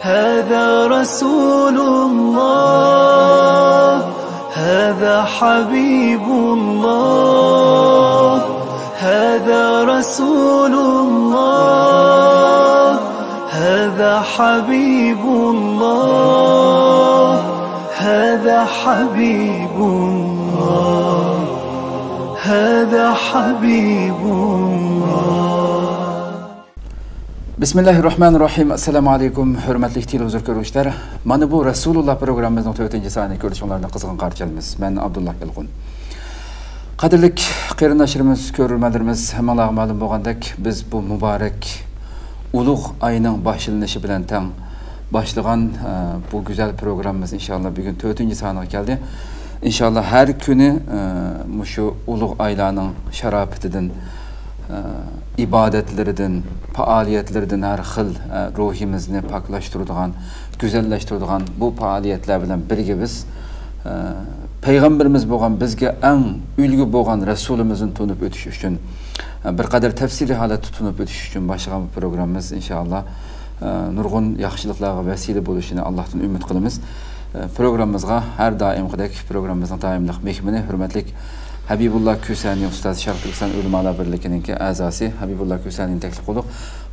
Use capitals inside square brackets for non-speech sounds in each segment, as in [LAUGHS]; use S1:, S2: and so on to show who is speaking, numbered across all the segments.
S1: هذا رسول الله هذا حبيب الله هذا رسول الله هذا حبيب الله هذا حبيب الله هذا حبيب الله.
S2: Bismillahirrahmanirrahim. Ассаламу alaykum, hörmetli televizor görüşler. Mana bu Rasulullah programımızın 4-nji sany görüşmelerine kızgın garçalmyz. Men Abdullah Elgun. Qadirlik qerindaşlarımız, görülmelerimiz hemen ma'lum bolgandek biz bu mübarek ulug' ayının başlanışı bilen tam başlagan e, bu güzel programımız inşallah 4-nji sanyga geldi. İnşallah her günü şu e, ulug' aylarning ibodatlaridan faoliyatlaridan har xil e, ruhimizni poklashtiradigan go'zallashtiradigan bu faoliyatlar bilan birga biz e, payg'ambarimiz bo'lgan bizga eng ulgu bo'lgan rasulimizni tunib o'tish uchun e, bir qadar tafsiliy holatda tunib o'tish uchun boshlagan bu programmamiz inshaalloh e, nurg'un yaxshiliklarga vasila bo'lishini allohdan umid qilamiz E, programmamizga har doimgidek programmamizning doimliq mehmoni hurmatli Habibullah Kösani ustoz Sharq Turkiston ulamolar birligining a'zosi Habibullah Kösanining taklif qildik.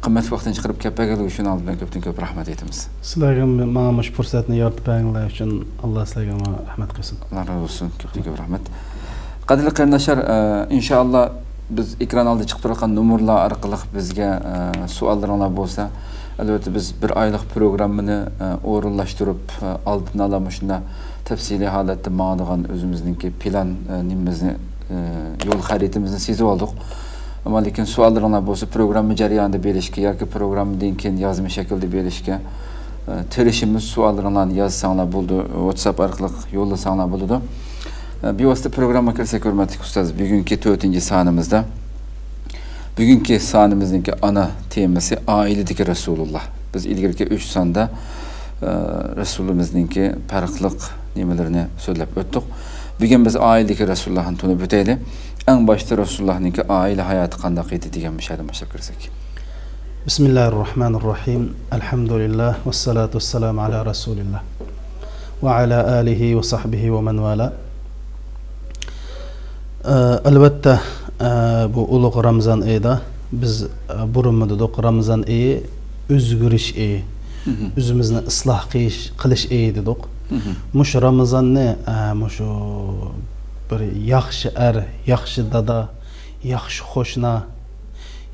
S2: Qimmat vaqtini chiqarib kelganligi uchun oldin bilan ko'pdan ko'p rahmat aytamiz.
S3: sizlarga mana shu fursatni yoritib berganlar uchun alloh sizlarga rahmat qilsin
S2: Alloh razı olsun. Ko'pdan ko'p rahmat. Qadrli qarindoshlar, e, inshaalloh biz ekran oldida chiqib turgan nomerlar orqali bizga e, savollaringiz bo'lsa, albatta biz bir oylik programmani e, o'rinlashtirib oldin ola shunda tafsiliy holatda ma'nigan o'zimizningki plan nimamizni yo'l xaritamizni sezib oldik. Ammo lekin savollaringiz bo'lsa programma jarayonida berishga yoki programmadan keyin yozma shaklda berishga e, tirishimiz savollaringlarni yozsanglar bo'ldi whatsapp orqali yo'llasanglar bo'ladi E, bevosita programma kirsak hurmatli ustoz bugungi to'rtinchi sonimizda bugungi sonimizningki ana temasi oiladagi rasululloh biz ilgarigi uch sonda e, rasulimizningki farqliq nimalarini so'zlab o'tdik bugun biz oiladagi rasulullohni tunib o'taylik eng boshda rasulullohningki oila hayoti qandoq edi degan mishalni boshlab kirsak
S3: bismillahi rohmanir rohim alhamdulillah vassalotu vassalamu ala rasulillah va ala alihi va sahbihi va man vala Ee, albatta e, bu ulug' ramazon oyida biz burunmi dedik ramazon oyi o'zgarish oyi o'zimizni isloh qilish oyi dedik мұшы рамазанны мұшы бір яхшы әр яхшы дада яхшы хошна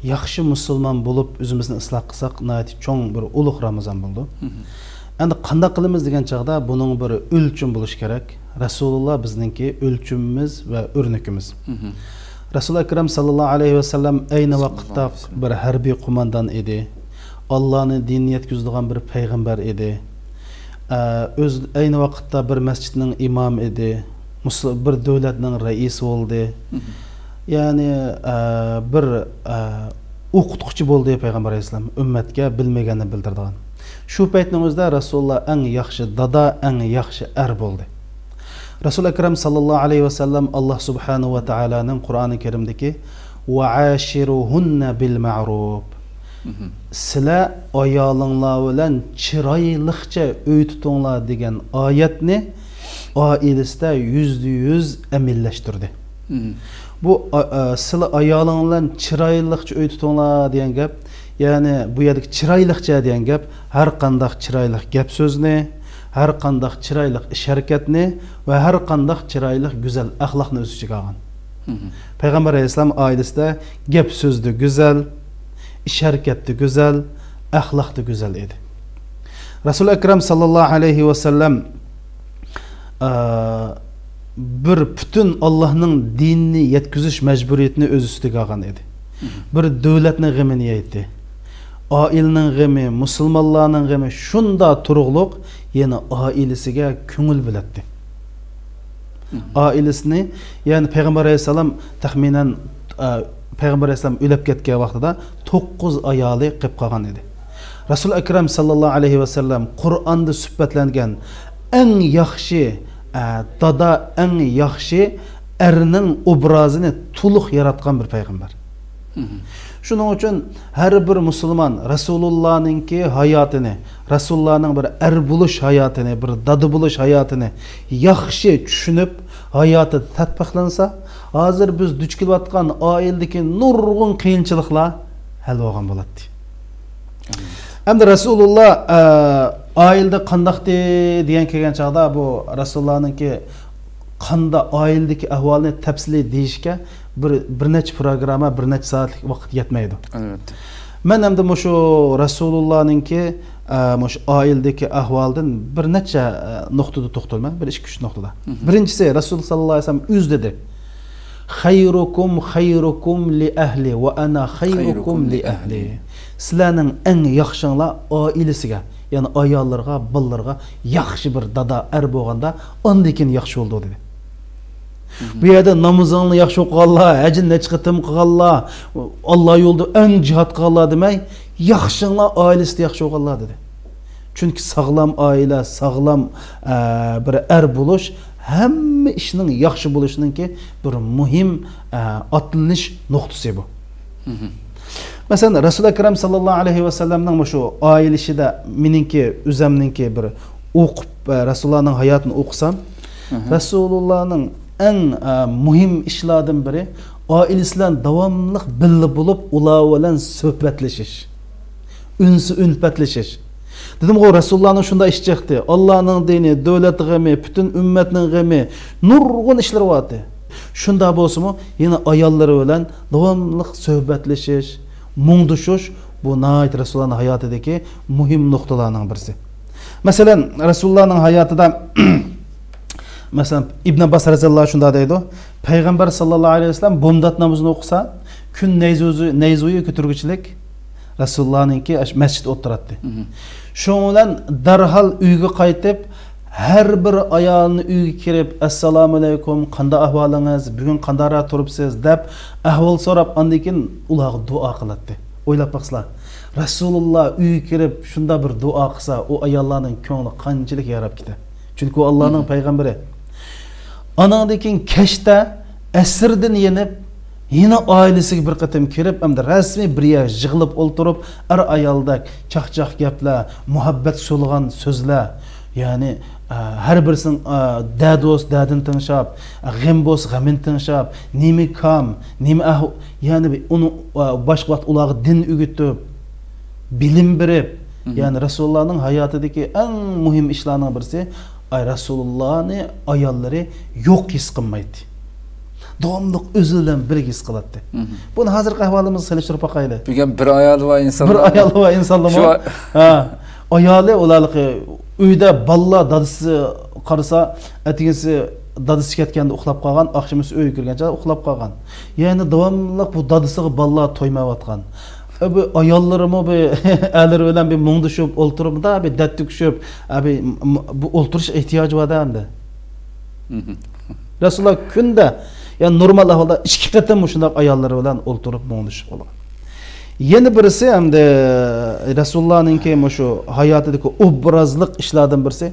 S3: яхшы мұсылман болып өзімізді ысылақ қылсақ наәти чоң бір ұлық рамазан болды. Енді қандай қылымыз деген шағда бұның бір өлчім болуш керек. Расулулла біздіңки өлчіміміз вә өрнекіміз. Расул әкрем саллаллаху алейхи вассалам әйні вақытта бір хәрби құмандан еді. Алланы динін жеткізудің бір пайғамбар еді. Э, өз айны уақытта бір мәсжіттің имам еді бір дәулеттің раис болды. Яғни э, бір э, оқытушы болды пайғамбар алейхисалам үмметке білмегенін білдірдіған. Шу пәйтнің өзінде расулла әң яхшы дада әң яхшы әр болды. Расул әкрам саллаллаху алейхи уассалам аллах субханала тағаланың құраны кәрімдегі sizlar ayolinglar bilan chiroyliqcha uy tutinglar degan oyatni oilasida yuzda yuz amillashtirdi bu sizlar ayoling bilan chiroyliqcha uy tutinglar degan gap ya'ni bu yerdagi chiroyliqcha degan gap har qandaq chiroyli gap so'zni har qandaq chiroyli ish harakatni va har qandaq chiroyli go'zal axloqni o'z ichiga olgan payg'ambar alayhissalom oilasida gap so'zda go'zal ish harakatda go'zal axloqda go'zal edi rasuli akram sallallohu alayhi vasallam a, bir butun ollohning dinini yetkazish majburiyatini o'z ustiga olgan edi bir davlatni g'amini yeydi oilning g'ami musulmonlarning g'ami shunda turug'liq yana oilasiga ko'ngil biladi oilasini ya'ni payg'ambar alayhissalom taxminan a, payg'ambar alayhissalom o'lib ketgan vaqtida to'qqiz ayoli qilib qolgan edi rasuli akram sallallohu alayhi vasallam qur'onda suhbatlangan eng yaxshi a, dada eng yaxshi erning obrazini to'liq yaratgan bir payg'ambar shuning uchun har bir musulmon rasulullohninki hayotini rasulullohning bir er bo'lish hayotini bir dada bo'lish hayotini yaxshi tushunib hayoti tatbiqlansa азыр біз дүч келіп жатқан айылдыки нұрғын қиыншылықлар хәл болған болады әмді расулулла айылды қандақты деген келген шағда бұл расулланыкі қанда айылдыки әхуалны тәпсілі дейішке бір, бірнеше программа бірнеше нәчі
S2: уақыт
S3: жетмейді әлбетте мен әмді мұшу расулулланыңки мұш айылдеки ахвалдын бір нәче нұқтыда тоқталма бір екі үш нұқтыда біріншісі расул саллаллаху алейhi вассалам өз деді хайрукум хайрукум ли әхли уа ана хайрукум ли әхли сіләнің ең яхшыңла аилесіге яғни аялларға балаларға яхшы бір дада әр болғанда ындекен яхшы болды деді бұл жерде намазыңны яхшы оқығанла әжін нәч қытым алла жолды ең жихад қылғанла демей яхшыңла аилесті яхшы оқығанла деді dedi chunki sog'lom oila sog'lom e, bir er bo'lish hamma ishning yaxshi bo'lishiningki bir muhim e, otlanish nuqtasi bu. Masalan rasuli akram sallallohu alayhi vasallamning shu oila ishida meningki o'zimninki bir o'qib e, rasulullohning hayotini o'qisam rasulullohning eng e, muhim ishlardan biri oilasi bilan davomli birga bo'lib ular bilan suhbatlashish unsi ulfatlashish Dedim o Resulullah'ın şunda iş çıktı. Allah'ın dini, devlet gemi, bütün ümmetin gemi, nurgun işler vardı. Şunda bolsa mı? Yine ayalları ölen devamlık söhbetleşiş, munduşuş bu nait Resulullah'ın hayatındaki muhim noktalarının birisi. Mesela Resulullah'ın hayatında [CLEARS THROAT] mesela İbn Abbas radıyallahu şunda deydi. Peygamber sallallahu aleyhi ve sellem bomdat namazını okusa, kun neyzuyu, neyzuyu kötürgüçilik, расулланыкі мәсжид отыратты шоңдан дархал үйге қайтып әрбір аялының үйге кіріп ассаламу алейкум қандай ахуалыңыз бүгін қандара тұрыпсыз деп ахуал сорап андан кейін уларға дуа қылатты. ойлап бақсылар расулулла үйге кіріп шында бір дуа қыса, о аялларның көңілі қаншалық ярап кетеді чүнки ол алланың пайғамбары анан кейін кеште әсірден еніп Yine ailesi bir kıtım kirip hem de resmi biriye jığılıp oturup er ayaldak çakçak gepler, muhabbet solgan sözler. Yani e, her birisinin e, dados dadin tinglab g'im bo'ls g'amin немі nima kam nima ya'ni uni e, boshqa дин ularga din ugitib bilim berib ya'ni rasulullohning hayotidagi eng muhim ishlarning birisi rasulullohni ayollari yo'q his qilmaydi домдық үзілім эле биригис кылат деп. Буну азыркы абалыбызды
S2: салыштырып бакайлы биген бир аялыбай
S3: инсан бир аялыбай инсанлама
S2: аялы
S3: улалыкы үйде балла дадысы караса атигиси дадысы кеткенде уклап қалған акшамысы өйгө кіргенше уклап қалған яғни бұл балла тоймап bu ayollarımı bir eller bilen bir munduşup oturup да бі дәтті
S2: күшіп.
S3: Rasululloh kunda ya'ni normal ahvolda ikki qatim shundoq ayollari bilan o'ltirib mungdishib qolgan yana birisi hamda rasulullohninki shu hayotidagi obrazliq ishlardan birisi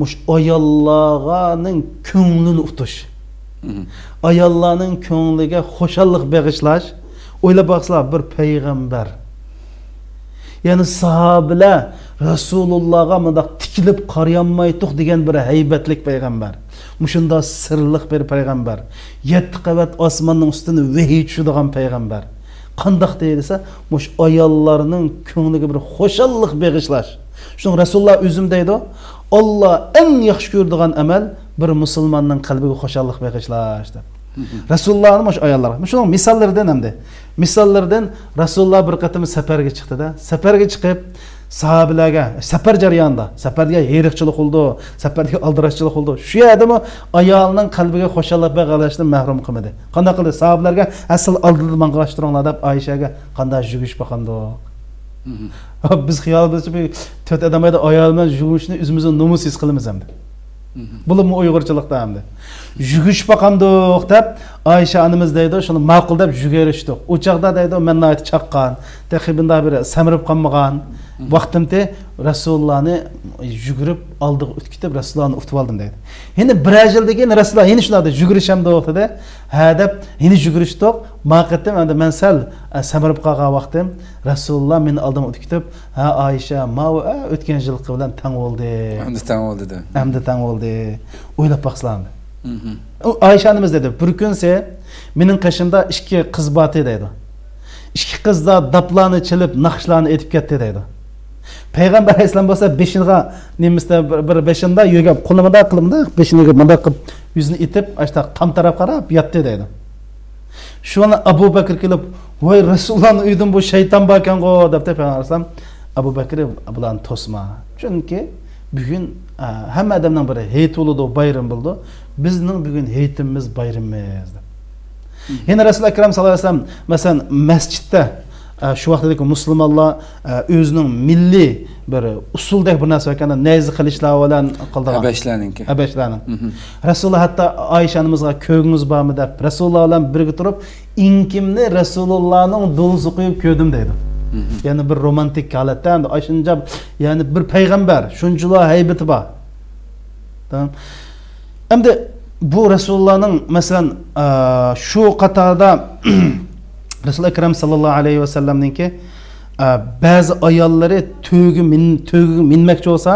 S3: mush ayollarning ko'nglini utish ayollarning ko'ngliga xushallik bag'ishlash o'ylab boqsizlar bir payg'ambar ya'ni sahobalar rasulullohga bundoq tikilib qarayolmaydiq degan bir haybatlik payg'ambar mushundoq sirliq bir payg'ambar yetti qavat osmonning ustini vahiy tushadigan payg'ambar qandoq deyilsa mush ayollarning ko'ngliga bir xushallik bag'ishlash shuning rasululloh o'zim deydi olloh eng yaxshi ko'radigan amal bir musulmonning qalbiga xushallik bag'ishlash deb rasulullohni shu ayollarga shuning misollaridan hamda misollardan rasululloh bir qatim safarga chiqdida safarga chiqib sahobalarga safar jarayonida safarga yeriqchilik qildi safarga [LAUGHS] aldirashchilik qildi. Shu yerdami ayolning qalbiga xushallik bag'alashdan mahrum qilmadi. Qanday qildi? Sahobalarga asl oldida mang'alashtiringlar deb oyshaga qanday yugish boqandi [LAUGHS] biz xiyolimiz to'rt odam ayol bilan yugurishni o'zimizni nomus his qilamiz hamda bulimi uyg'urchilikda hamda жүгіш бақандық деп айша анымыз дейді шуны мақұлдап жүгеріштік ол дейді мен айты чаққан тақибында бір сәміріп қалмаған вақтымте расулланы жүгіріп алдық өткітіп расулланы ұтып алдым дейді енді біраз жылдан кейін расулла енді шұнады жүгірішем доқты да ә деп енді жүгіріштік мақыттым әнді мен сәл сәміріп қалған вақтым расулла мені алдым өткітіп ә айша мау өткен жылқы білен таң болды
S2: әмді таң болды
S3: әмді таң болды ойлап бақсылам
S2: Mhm.
S3: ayşe anamız dedi bir günse mening qashimda ikki qiz bor deydi. İkki qiz da daplarni chilib naqshlarni etib ketdi deydi. Payg'ambar alayhissalom bo'lsa beshinga nemisda bir, beshinda yo'ga qo'lini bundoq bundoq beshiniga bundoq qilib yuzini itib taraf qarab yotdi deydi. Shuni abu bakr kelib voy rasulullohni uyidan bu shayton bor ekango debdi payg'ambar alayhissalom abu bakr bularni to'sma. Chunki bugun hamma odamning biri hayit bo'ladi bayram bo'ldi bizning bugun hayitimiz bayramimiz deb yana rasululloh akram sallallohu alayhi vasallam masalan masjidda shu vaqtdagi musulmonlar o'zining milliy bir usuldek bir narsa ekanda nayzi qilishlar bilan qildilar
S2: Habeşlerinki.
S3: abashlarni rasululloh hatto oysha onamizga ko'gingiz bormi deb rasululloh bilan birga turib inkimni rasulullohning do'lsi qo'yib ko'rdim deydi. Ya'ni bir romantik holatda shuncha ya'ni bir payg'ambar shunchalar haybati bor tamam endi bu rasulullohning masalan a, shu qatorda rasuli [CLEARS THROAT] akram sallallohu alayhi vasallamniki a, ba'zi ayollari to'gi min to'gi minmoqchi bo'lsa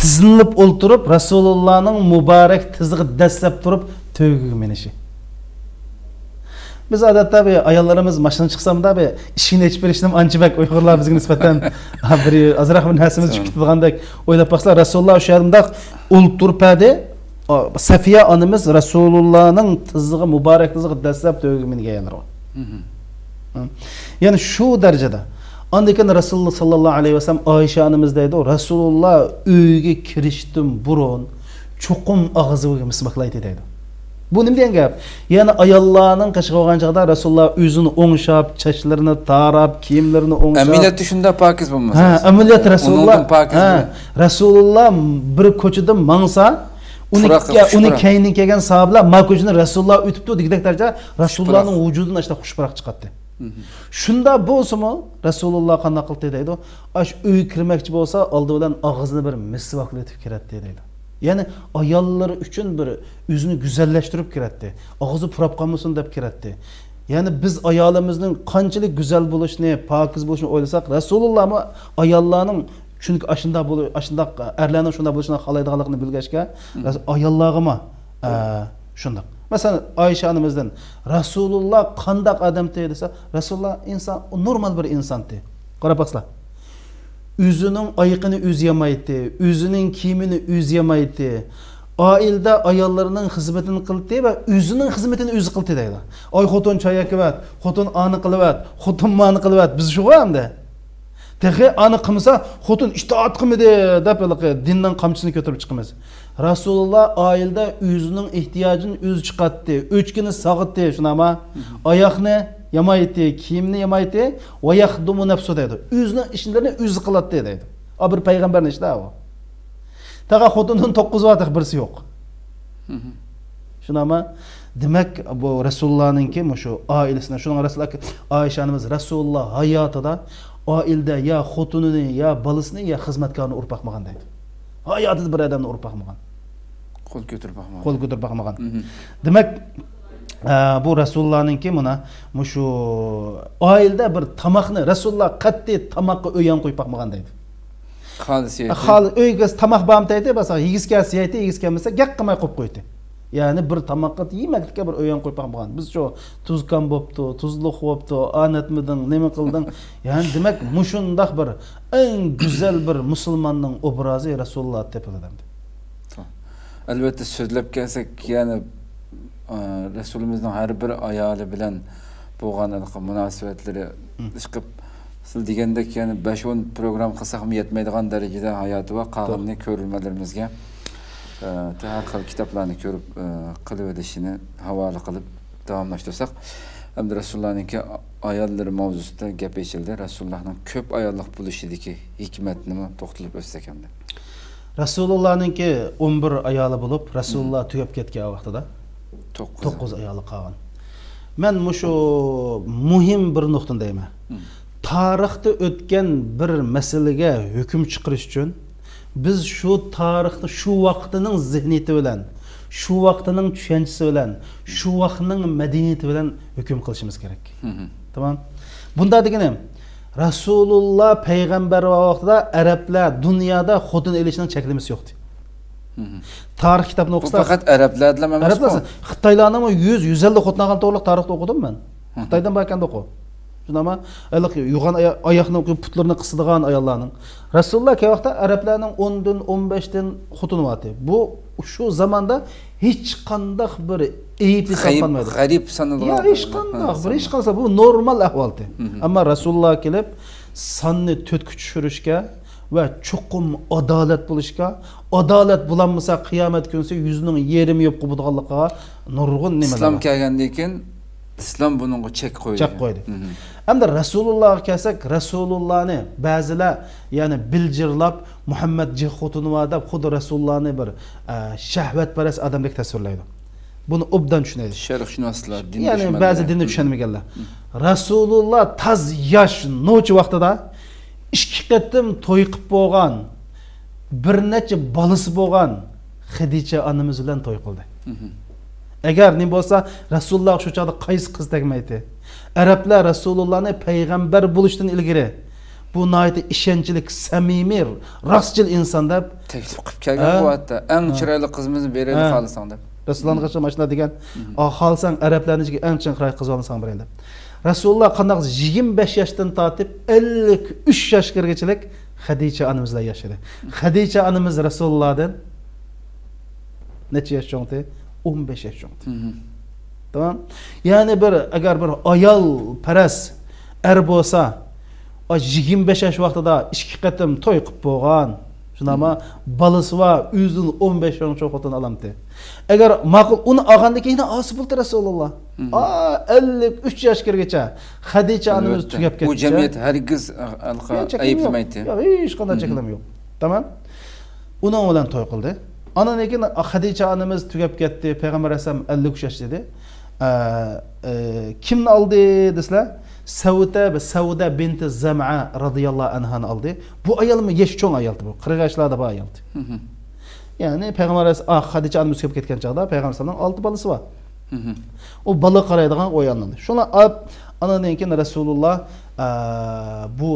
S3: tizilib o'ltirib rasulullohning muborak tizig'i dastlab turib to'giga minishi biz odatda bu ayollarimiz mashina chiqsamda bu ishini ichib berishni ancha bak uyg'urlar bizga nisbatan ha, bir ozroq bir narsamiz tushib ketgandek o'ylab boqsalar rasululloh o'sha yerda o'ltirpadi safiya tizig'i muborak tizig'i dastlab to'giga mingan ayollar bor
S2: Mhm.
S3: ya'ni shu darajada ondan keyin rasululloh sollallohu alayhi vasallam oysha onamiz deydi rasululloh uyga kirishdan burun cho'qim og'ziga mismoqlaydi deydi. Bu nima degan gap? Ya'ni ayollarning qashiq olgan chog'da rasululloh o'zini o'ngshab chachlarini tarab kiyimlarini o'ngshab
S2: Ameliyat shunda pokiz bo'lmasa.
S3: ha amaliyot rasululloh rasululloh bir ko'chada mangsa uni keyini kelgan sahobalar ma ko'chani rasululloh o'tibdi degidek darajada rasulullohning vujudidan ashta xushpurak chiqadi shunda bo'lsimi rasululloh qanday qildi deydi ash uy kirmoqchi bo'lsa oldi bilan og'zini bir misvoklatib kiradi deydi. Ya'ni ayollar uchun bir o'zini go'zallashtirib kiradi og'zi purab qolmasin deb kiradi ya'ni biz ayolimizning qanchalik go'zal bo'lishini pokiz bo'lishini o'ylasak rasululloh ayollarning chunki ashunda bo'l ashundoq erlarning shunday bo'lishini xohlaydiganligini bilgachga ayollarg'imi shundoq masalan oysha onamizdan rasululloh qandaq odamdi desa rasululloh inson normal bir insondi qarab boqsizlar o'zining oyiqini o'zi yemaydi o'zining kiyimini o'zi yemaydi oilada ayollarining xizmatini qildi va o'zining xizmatini o'zi qildi deydi oy xotin choy akibat xotin ani qilyapti xotin mani qilyapti biz shu hamda tehi ani qilmasa xotin itoat qilmadi deb dindan qamchisini ko'tarib chiqamiz rasululloh oilada o'zining ehtiyojini o'zi chiqatdi o'chkini sog'itdi shunama oyoqni yamaydi kiyimni yamaydi va yaxdumu nafsu deydi o'zining ishlarini o'zi qiladi deydi o bir payg'ambarni ishlari u taqa xotindan to'qqiz vaqt birisi yo'q shunama demak bu rasulullohninki shu oilasini shuning rasululloh oysha onamiz rasululloh hayotida oilada yo xotinini yo bolasini yo xizmatkorni Аилдә я хотыныны, я балысыны, я хезмәткәрне урпак
S2: маган дейді. Хаятыз
S3: бер адамны урпак
S2: қол
S3: Кол көтер бакмаган. Кол көтер бакмаган. Демәк, бу Расуллаһныңки мына мушу аилдә бер тамакны Расулла катты
S2: тамакка өян
S3: куйып бакмаган дейді. Халы сөйте. Халы өйгез тамақ бамтайды дейді, баса егискә сөйте, егискә мәсә гәк қылмай куйып қойды яғни бір тамаққа емәктікке бір өйен қойпақ болған. Біз шо тұзкан бопты тұзлық бопты анатмыдың неме қылдың? Яғни демек мұшындақ бір ең гүзел бір
S2: мұсылманның образы расулла деп атады әлбетте сөзлеп келсек яғни расуліміздің әрбір аялы білән болған мұнасибәтлері ішкіп сіз дегендек яғни беш он программ қылсақ жетмейдіған дәрежеде аяты бар қалғанны көрермендерімізге har xil kitoblarni ko'rib e, qilib o'tishini havola qilib davomlashtirsak hamda rasulullohniki ayollari mavzusida gap eshildi rasulullohning ko'p ayollik bo'lishidagi hikmatni to'xtalib o'tsak hamda
S3: rasulullohninki o'n bir ayoli bo'lib rasululloh tugab ketgan vaqtida
S2: to'qqiz.
S3: to'qqiz ayoli qolgan. Man mushu muhim bir nuqtani deyman tarixda o'tgan bir masalaga hukm chiqarish uchun біз шу тарихты шу уақытының зихниеті білән шу уақытының түшеншісі білән шу уақытының мәдениеті білән үкім қылышымыз керек тамам бұнда дегені расулулла пайғамбар уақытыда әрәплер дүнияда худын елішінің чәкілемесі жоқ tarix kitobini o'qisa
S2: faqat
S3: arablar bilan xitoylarni yuz yuz тарихты tarixni o'qidim man xitoydan iliq yugan oyoqni putlarini qisadigan ayollarning rasululloh kelgan vaqtda arablarning o'ndan o'n beshdan xotini bor bu shu zamonda hech qandaq bir ayib hisoblanmaydi
S2: G'arib sanalgan.
S3: Ya hech qandaq bir hech qanday bu normal ahvoldi ammo rasululloh kelib sonni to'rtga tushirishga va chuqum adolat bo'lishga adolat bo'lolmasa qiyomat kunsi yuzining yerimi yo'q bo'lganligiga nurg'un nimalar
S2: Islom
S3: bor.
S2: İslom buningga chek qo'ydi.
S3: chek qo'ydi hamda rasulullohga kelsak rasulullohni ba'zilar ya'ni biljirlab muhammad jihxotinva deb xuddi rasulullohni bir e, shahvatparast odamdek tasvirlaydi buni obdan tushunadi
S2: Sharqshunoslar,
S3: ya'ni
S2: dushmanlari.
S3: ba'zi dinni tushunmaganlar rasululloh taz yosh novchi vaqtida ikki qatim to'y qilib bo'lgan bir necha bolasi bo'lgan hidicha onamiz bilan to'y qildi. Agar nima bo'lsa rasululloh shu chog'da qaysi qiz tegmaydi? Arablar rasulullohni payg'ambar bo'lishdan ilgari bu nihoyatda ishonchlik samimiy rostchil inson deb
S2: taklif qilib kelgan hatto eng chiroyli qizimizni beraylik xohlasang deb.
S3: rasulullohni qachon mana shunday degan "Ah, xohlasang arablarni ichiga eng chiroyli qiz olsang berayin deb. Rasululloh qandoq yigirma besh yoshdan tortib ellik uch yoshgachalik hadicha onamiz yashadi. Hadicha onamiz rasulullohdan necha yosh cho'ngdi o'n besh yosh cho'ngdi
S2: Mhm.
S3: tamom ya'ni bir agar bir ayol parast er bo'lsa o yigirma besh yosh vaqtida ikki qatim to'y qilib bo'lgan shunaqmi bolasi va o'zini o'n besh yoshcha xotin olamdi agar ma'qul uni olgandan keyin osi bo'ldi rasululloh a ellik uch yoshgacha hadicha onamiz
S2: Albatta.
S3: tugab ketdi
S2: Bu jamiyat hargiz alqa
S3: Yo'q, cheklama
S2: ayblamaydi.
S3: yo'q. Yo'q, hech qanday cheklama yo'q tamom uning bilan to'y qildi ana keyin hadicha onamiz tugab ketdi payg'ambar alayhisalom ellik uch yosh dedi kimni oldi desizlar savda savda binti zama roziyallohu anhani oldi bu ayolmi yosh cho'ng ayoldi bu qirq yoshlarda bu ayoldi
S2: Mhm.
S3: ya'ni payg'ambar alayhisalom hadicha onamiz tugab ketgan chog'da payg'ambar alayhisalomning olti bolasi bor
S2: Mhm.
S3: u bola qaraydigan o'yanlandi shuni olib anadan keyin rasululloh a, bu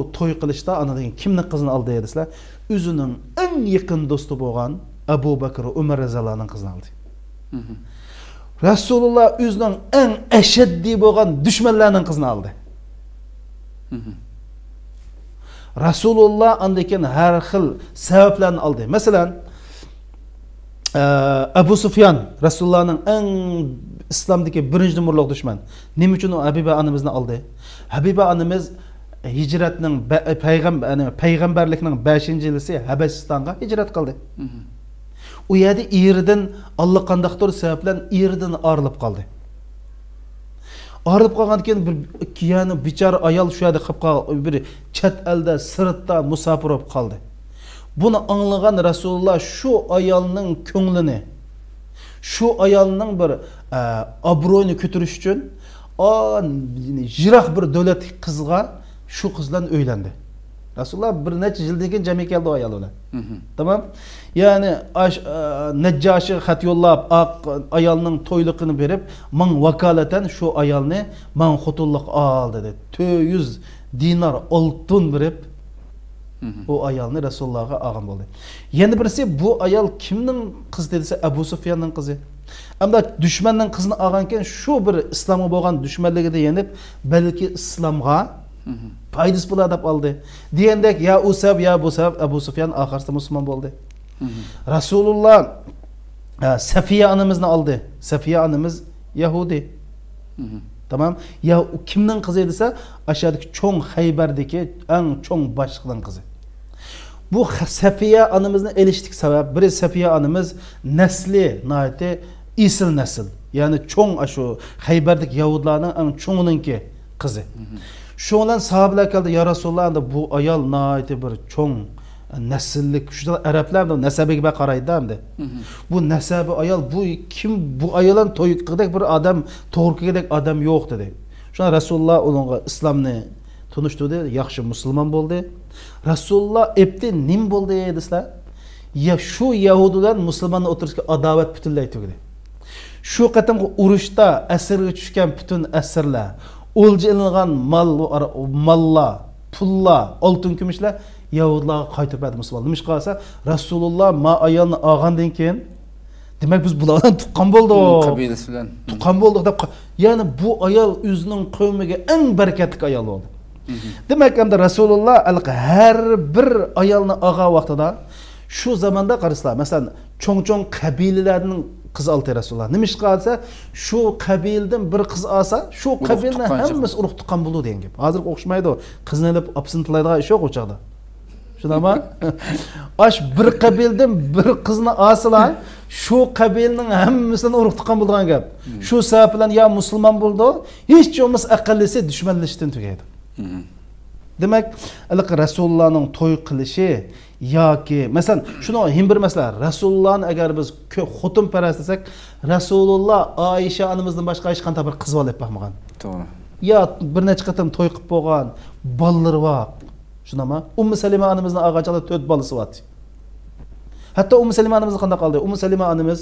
S3: roziyallohning qizini oldi
S2: Mhm.
S3: rasululloh o'zining eng ashaddiy bo'lgan dushmanlarning qizini oldi
S2: Mhm.
S3: rasululloh andan keyin har xil sabablarni oldi masalan e, abu sufyan rasulullohning eng islomdagi birinchi numurliq dushman nima uchun u habiba onamizni oldi habiba onamiz hijratning ba- payg'ambar ya'ni payg'ambarlikning beshinchi yilisi habasistonga hijrat qildi
S2: Mhm.
S3: u уяди ирден алла кандактыр себеплен ирден арылып қалды. арылып калган экен бир кияны бичара аял ушу капка бир чет элде сыртта мусапир қалды, калды буну аңлаган расулулла шу аялдын көңүлүнө шу аялдын бир аброюну көтөрүш үчүн жырақ бір дәулет қызға қыздан rasululloh bir necha yildan keyin jami keldi o ayol bilan
S2: Mhm.
S3: tamam? Ya'ni e, najjoshi xat yo'llab ayolning to'yliqini berib man vakolatan shu ayolni man xotinlik ol dedi. to'rt yuz dinar oltin berib bu ayolni rasulullohga olgan bo'ldi. Yana birisi bu ayol kimning qizi desa abu sufyanning qizi. Hamda dushmanning qizini olgan keyin shu bir islomga bo'lgan dushmanligida yenib balki islomga Degandek ya u sabab ya bu sabab abu sufyan oxirsida musulmon bo'ldi.
S2: Mhm.
S3: rasululloh e, safiya onamizni oldi safiya onamiz yahudiy
S2: Mhm.
S3: tamam. Ya kimning qizi desa ashadagi cho'ng haybardagi eng cho'ng boshliqning qizi bu safiya onamizni elishlik sabab biri safiya onamiz nasli nihoyatda isil nasl ya'ni cho'ng shu haybardagi yahudlarning eng cho'nginiki qizi shu bilan sahobalar keldi ya rasululloh endi bu ayol nihoyatda bir cho'ng nasllik shu arablar da nasabiga qaraydi endi
S2: Mhm.
S3: bu nasabi ayol bu kim bu ayoldan to'y qilgandek bir odam to'g'ri kelgandek odam yo'q dedi. Shunda rasululloh unga islomni tunishtirdi yaxshi musulmon bo'ldi. Rasululloh epti nim bo'ldi? desizlar ya shu yahudi bilan musulmonni o'tirishga adovat butunlay tugadi shu qatimgi urushda asirga tushgan butun ол жылынған мал малла пулла алтын күмішлер яудларға қайтып берді мұсылман неміш қалса расулулла ма аялны алғандан кейін демек біз
S2: бұлардан тұққан
S3: болдық қабилесі білән тұққан болдық деп яғни бұл аял өзінің қауыміге ең бәрекетлік аял болды демек әмді расулулла әрбір аялны алған уақытыда шу заманда қарасыздар мәселен чоң чоң қабилелердің qiz oldi rasululloh nima ish qilsa shu qabildan bir qiz olsa shu qabilni hammasi urug' tuqqan bo'ldi degan gap. Hozirgi o'xshamaydi qizni ilib opasini tilaydigan ish yo'q u chog'da shunaqmi [LAUGHS] ash bir qabildan bir qizni olsalar shu qabilning hammasini urug' tuqqan bo'ladigan gap. Shu sabab bilan yo musulmon bo'ldi hech bo'lmasa aqallisi dushmanlashishdan tugaydi
S2: Mhm.
S3: demak iliq rasulullohning to'y qilishi yoki masalan shuni ham bir masala rasulullohni agar biz ko'p xotinparast desak rasululloh oysha onamizdan boshqa hech qanday bir qiz bola olib boqmagan.
S2: To'g'ri.
S3: Yo bir necha qatam to'y qilib bo'lgan bolalari bor. Shunaqmi ummu salima onamizni og'achada to'rt bolasi bor hatto ummu salima onamizni qanday qildi? Ummu salima onamiz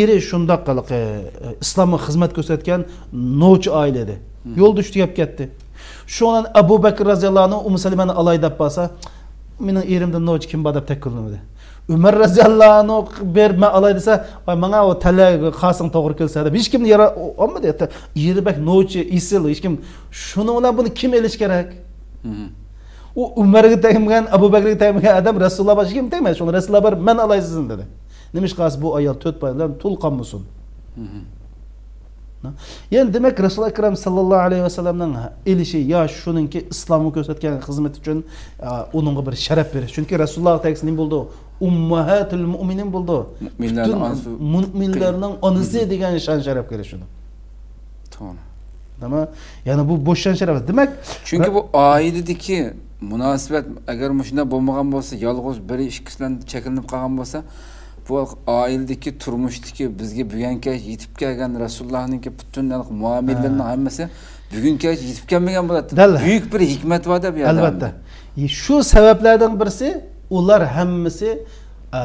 S3: eri shundoq qiliq e, e, islomga xizmat ko'rsatgan novchi oila edi. Yo'lda tugab ketdi. Shundan abu bakr roziyallohu anhu ummu salimani olay deb mening erimdan novchi kim bor deb takrorlamadi umar roziyallohu anhu ber man olay desa "Voy, manga u tala qasing to'g'ri kelsa deb hech kimni yara olmadi eri bak novchi isil hech kim shuni bilan buni kim elish kerak u umarga tegmagan abu bakrga tegmagan odam rasululloh boshiga kim tegmaydi shuni rasululloh bir man olay sizin dedi. Nima ish qilasiz bu ayol to'rt boy bilan
S2: Mhm.
S3: Yani demak rasuli akram sallallohu alayhi vasallamning elishi yo shuningki islomga ko'rsatgan xizmat uchun a, uningga bir sharaf berish chunki rasululloh tagisi nima bo'ldi ummahatul mo'minin bo'ldi
S2: Mo'minlarning onasi-
S3: degan shon sharaf kelish shuni nima ya'ni bu shon sharaf emas. demak
S2: chunki bu oiladagi munosabat agar mana shunday bo'lmagan bo'lsa yolg'iz biri ikkisidan chekinib qolgan bo'lsa bu oiladagi turmushdagi bizga bugunga yetib kelgan rasulullohniki butun muomillarning hammasi bugunga yetib kelmagan bo'ladi buyuk bir hikmat borda bu yerda
S3: albatta shu sabablardan birisi ular hammasi e,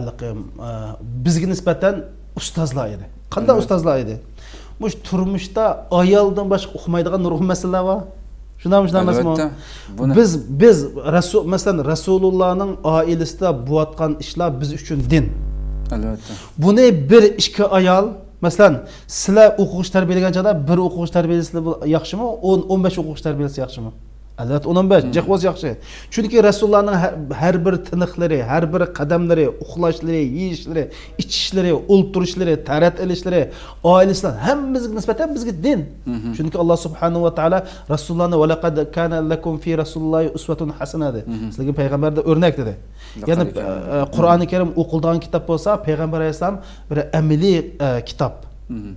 S3: bizga nisbatan ustozlar edi qanday ustozlar edi mush turmushda ayoldan boshqa uqmaydigan nurg'un masalalar bor shunaqmi shunaqa emasmi biz biz rasul masalan rasulullohning oilasida bo'layotgan ishlar biz uchun din
S2: albatta
S3: buni bir ikki ayol masalan sizlar o'quvchi tarbiyalagan chog'da bir o'quvchi tarbiyalasa yaxshimi o'n o'n besh o'quvchi tarbiyalasa yaxshimi albatta o'n besh jihvoz yaxshi. Chunki rasulullohning har- bir tiniqlari har bir qadamlari uxlashlari yeyishlari ichishlari o'ltirishlari tarat ilishlari oilasidan hammamizga nisbatan bizga din. Chunki alloh subhanahu va taolo rasulullohni "Valaqad kana lakum fi rasulillohi uswatun hasana dedi. Sizlarga payg'ambarda o'rnak dedi. Ya'ni
S2: Laqad
S3: e, qur'oni karim o'qildigan kitob bo'lsa payg'ambar alayhissalom bir amaliy e, kitob.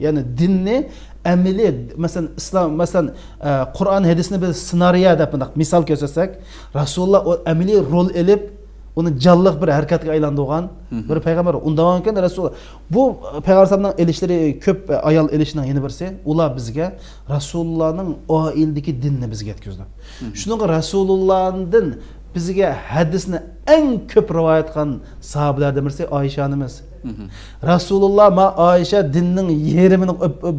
S3: Ya'ni dinni әмеле мәселен ислам мәселен ә, құран хадисіне біз сценария деп мындай мысал көрсетсек расулалла ол әмеле рол еліп оны жаллық бір әрекетке айландырған бір пайғамбар. Ұндаған екен расул бұл пайғамбарның елшілері көп аял елішінің ені бірсе олар бізге расулланың аилдікі дінні бізге жеткізді шұныңға расулладан bizga hadisni eng ko'p rivoyat qilgan sahobalardan birisi oysha onamiz rasululloh ma oysha dinning yerimini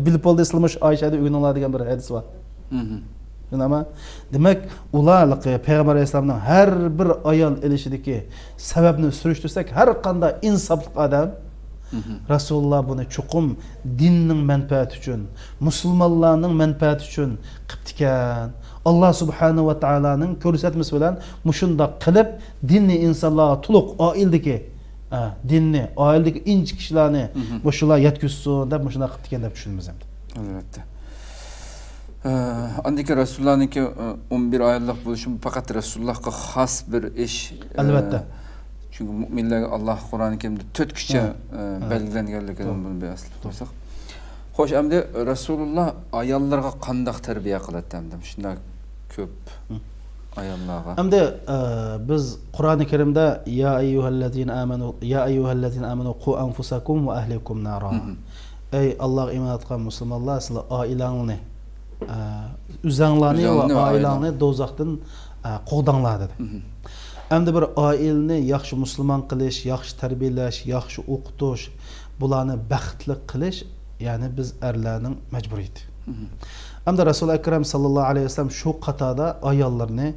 S3: bilib bo'ldi islimish oyshada uylaninglar degan bir hadis bor.
S2: Mhm.
S3: Shunaqmi? Demak, ular payg'ambar alayhisolamning har bir ayol ilishidagi sababni surishtirsak, har qanday insofli odam Rasululloh buni chuqum dinning manfaati uchun, musulmonlarning manfaati uchun qilibdi Alloh subhanahu va taoloning ko'rsatmasi bilan mushundoq qilib dinni insonlar to'liq oildagi a, dinni, oildagi inch kishilarni shular yetkazsin deb shunday qilibdi ekan deb tushunamiz endi.
S2: albatta andiki rasulullohniki o'n bir oylik bo'lishi faqat rasulullohga xos bir ish e,
S3: Albatta.
S2: chunki mo'minlarga alloh qur'oni karimda to'rt e, bir aslib qo'ysak xo'sh endi rasululloh ayollarga qandoq tarbiya qiladi shunday ko'p ayollarga
S3: Hamda e, biz Qur'oni Karimda ya ayyuhallazina amanu ya ayyuhallazina amanu qu anfusakum va ahlikum nara. Ey Alloh iymon etgan musulmonlar, sizlar oilanglarni e, o'zinglarni va oilanglarni do'zaxdan e, qo'g'danglar dedi. endi bir oilani yaxshi musulmon qilish yaxshi tarbiyalash yaxshi o'qitish bularni baxtli qilish ya'ni biz erlarning majburiyati hamda rasuli akram sallallohu alayhi vasallam shu qatorda ayollarni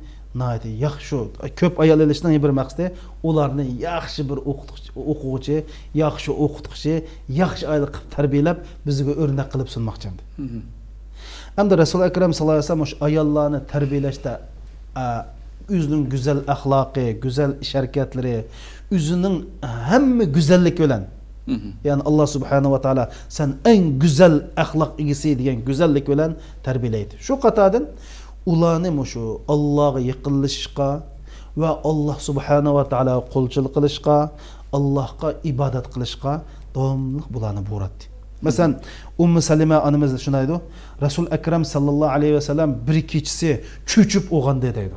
S3: nihoyatda yaxshi ko'p ayol ilishning bir maqsadi ularni yaxshi bir o'quvchi yaxshi o'qituvchi yaxshi oila qilib tarbiyalab bizga o'rnak qilib sunmoqchi hamda rasuli akram sallallohu alayhi vasallam o'sha ayollarni tarbiyalashda o'zining go'zal axloqi go'zal ish harakatlari o'zining hamma go'zallik bilan ya'ni alloh subhanava taolo san eng go'zal axloq egasi degan go'zallik bilan tarbiyalaydi shu qatordan ularni shu allohga yaqinlashishga va alloh subhanava taolo qo'lchilik qilishga allohga ibodat qilishga davomli bularni buyuratdi masalan ummu salima onamiz shunday deydi rasul akram sallallohu alayhi vasallam bir kechasi cho'chib uyg'ondi deydi.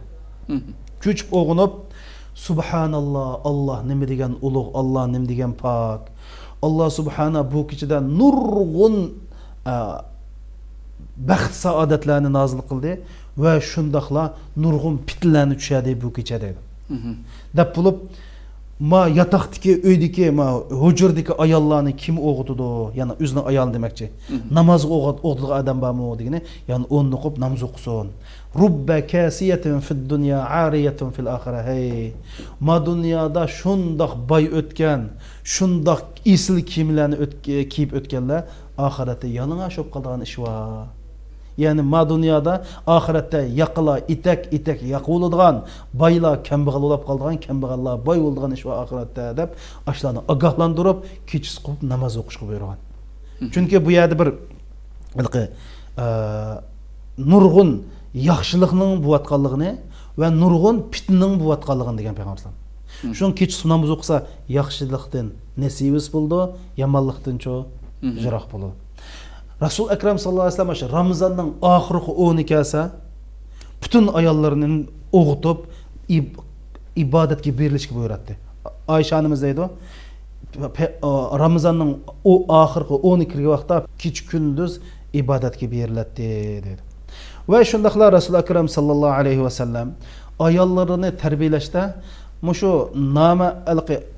S3: Cho'chib uyg'onib subhanalloh olloh nima degan ulug' olloh nima degan pok alloh subhana bu kechada nurg'un baxt saodatlarni nozil qildi va shundoqla nurg'un fitnlarni tushadi bu kecha dedi deb bo'lib ma yotoqdagi uydagi ma hujurdagi ayollarni kim o'qitadi ya'ni o'zini ayoli demoqchi namozga o'qitadigan odam bormi degani ya'ni o'nni o'qib namoz o'qisin. Rubba kasiyatin fid dunya ariyatun fil oxira hey ma dunyoda shundoq boy o'tgan shundoq esil kiyimlarni kiyib o'tganlar oxiratda yalang'och bo'lib qoladigan ish bor яғни ма дүнияда ақыретте яқыла итек итек яқулыдыған байла кәмбіғал болып қалдыған кәмбіғалла бай болдыған іш ақыретте деп ашыланы агахландырып кечіз қылып намаз оқышқа бұйырған. Чүнки бұл бір ылқы ә, нұрғын яқшылықның болыватқанлығыны вә нұрғын пітінің болыватқанлығын деген пайғамбар Шон кеч намаз оқыса, яқшылықтың нәсибіз болды, яманлықтан чо жырақ болады. Rasul akram sallallohu alayhi vasallam shu ramazonning oxirgi o'ni kelsa butun ayollarni o'g'itib ibodatga berilishga buyuratdi oysha onamiz deydi ramazonning oxirgi o'ni kirgan vaqtda kecha kunduz ibodatga beriladi dedi. Va shundoqla rasul akram sallallohu alayhi vasallam ayollarini tarbiyalashda shu nomi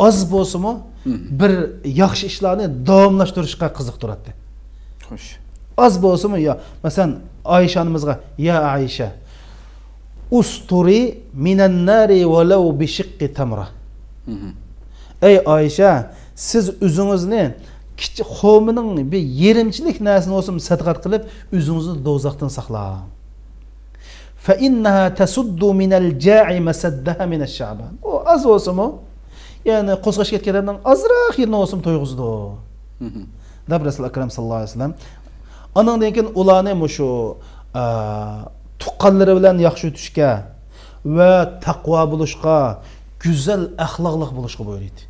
S3: oz bo'lsimi bir yaxshi ishlarni davomlashtirishga qiziqtiradi oz bo'lsinmi yo masalan oysha onamizga ya aysha usturi minan nari walau bi shiqqi tamra ey oysha siz o'zingizni kichik xo'mining bir yerimchilik narsani bo'lsin sadaqat qilib o'zingizni do'zaxdan saqlang فإنها تسد من الجاع مسدها من الشعبان o az bo'lsinmi ya'ni qo'zg'ash ketganlardan ozroq yerni bo'lsin to'yg'izdi deb rasul akram sallallohu alayhi vasallam andan keyin ularni shu tuqqanlari bilan yaxshi o'tishga va taqvo bo'lishga go'zal axloqli bo'lishga buyurdi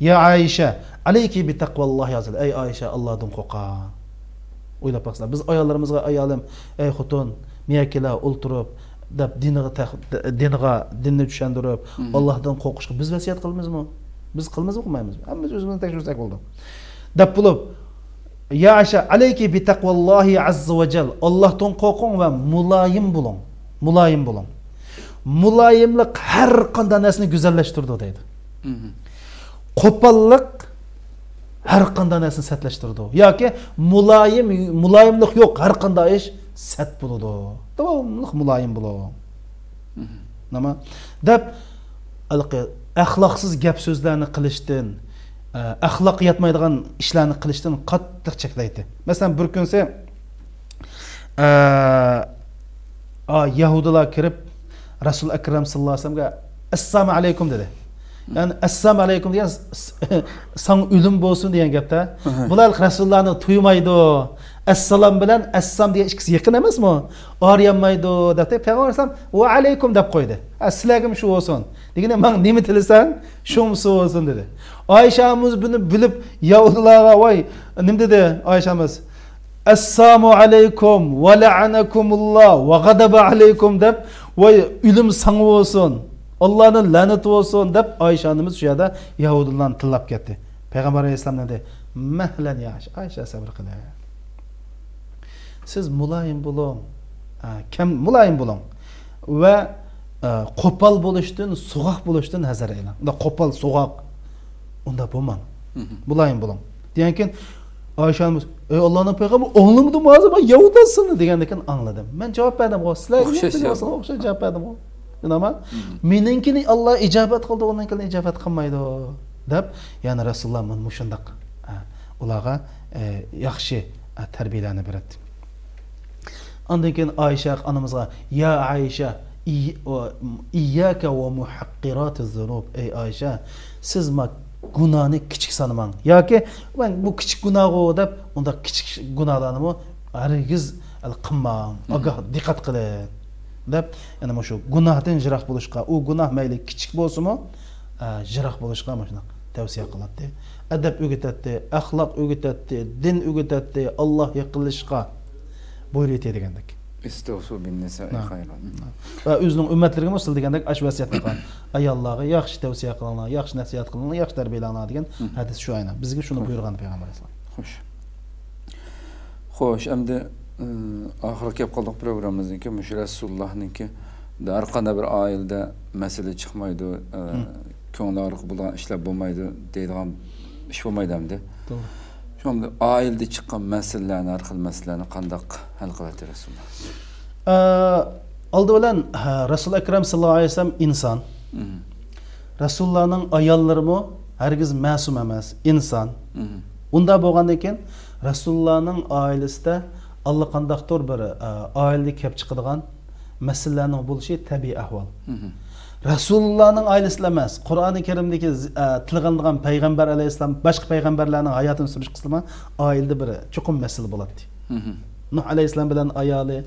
S3: ya aysha alayki bi taqvallohi ey aysha allohdan qo'rqing o'ylab boqsanglar biz ayollarimizga ayolim ey xotin miyakila o'ltirib deb diniga diniga dinni tushuntirib allohdan qo'rqishga biz vasiyat qilmaymizmi biz qilmizmi qilmaymizmi hammamiz o'zimizni tekshirsak bo'ldi deb bo'lib ya aysha alayki bi taqvallohi azza va jal allohdan qo'rqing va muloyim bo'ling muloyim bo'ling muloyimlik har qanday narsani go'zallashtirdi deydi. Qo'pollik har qanday narsani satlashtirdi yoki muloyim muloyimlik yo'q har qanday ish sat bo'ladi davomli muloyim bo'ladi nima deb әхлақсыз гәп сөздерді қылыштын, әхлақ ятмайдыған ішлерді қылыштын қаттық чеклейді мәселен бір күнсе яхудыла кіріп расул Акрам саллаллаху «Ассаму алейкум деді ya'ni assalomu alaykum degan san [LAUGHS] o'lim bo'lsin degan gapda [LAUGHS] bular rasulullohni tuymaydi assalom bilan assam degan ikkisi yaqin emasmi oryanmaydi deb payg'ambar alayhisalom va alaykum deb qo'ydi. Sizlarga shu bo'lsin. Deganda man nima tilasang shunisi bo'lsin dedi. Oyshamiz buni bilib yahudilarga voy nima dedi oyshamiz assalomu alaykum va la'anakumulloh va g'adaba alaykum deb voy o'lim sang bo'lsin allohni la'nati bo'lsin deb oysha onamiz shu yerda yahudilarni tillab ketdi. Payg'ambar alayhissalom dedi mahlan yash oysha sabr qiling. Siz muloyim bo'ling kam muloyim bo'ling va qo'pol bo'lishdan so'g'oq bo'lishdan hazar aylang. Unda qo'pol so'g'oq unda bo'lmang. Bulayın bulang degan keyin oyshanimiz ey allohning payg'ambari o'nglimda hozir man yovdasin degandan keyin angladim. Man javob berdim sizlar
S2: o'xshash javob.
S3: berdim nima meninkini olloh ijobat qildi uninkini ijobat qilmaydi. deb ya'ni rasululloh mana mushundoq ularga e, yaxshi tarbiyalarni beradi Ondan keyin Oysha onamizga ya va- iyyaka va muhaqqiratiz zunub ey Oysha siz gunohni kichik sanamang yoki man bu kichik gunoh deb unda kichik gunohlarni hargiz qilmang ogoh diqqat qiling deb yana mana shu gunohdan jiroq bo'lishga u gunoh mayli kichik bo'lsinmi jiroq bo'lishga mana shunaqa tavsiya qiladi. Adab o'rgatadi axloq o'rgatadi din o'rgatadi alloh yaqinlashishga buyuruydi degandek va o'zining ummatlarga sil degandek ash vasiyatni qilgan. Ayollarga yaxshi tavsiya qilinglar yaxshi nasihat qilinglar yaxshi tarbiyalanglar degan hadis shu aynan. Bizga shuni buyurgan payg'ambar alayhisalom
S2: Xo'sh. Xo'sh, endi axırı gəlib qaldıq proqramımızınki, Müşir Əsullahnınki də hər qanda bir ailədə məsələ çıxmaydı, e, könlü ağrıq bula işləb olmaydı, deyilən iş olmaydı
S3: həmdə.
S2: Şunda ailədə çıxan məsələlərini, hər xil məsələlərini qandaq həll qılatı Rasulullah.
S3: Aldı bilən hə, Rasul Əkrəm sallallahu aleyhi ve sellem
S2: insan.
S3: Rasulullahın ayalları mı? Hərgiz məsum emas,
S2: insan.
S3: Onda bolğandan keyin Rasulullahın ailəsində allaqandaqdir bir e, oilada kelib chiqadigan masalalarning bo'lishi tabiiy ahvol rasulullohning oilasida emas qur'oni karimdagi e, tilg'anilgan payg'ambar alayhissalom boshqa payg'ambarlarning hayotini surish qismi oilada bir chuqur masala bo'ladi nuh alayhissalom bilan ayoli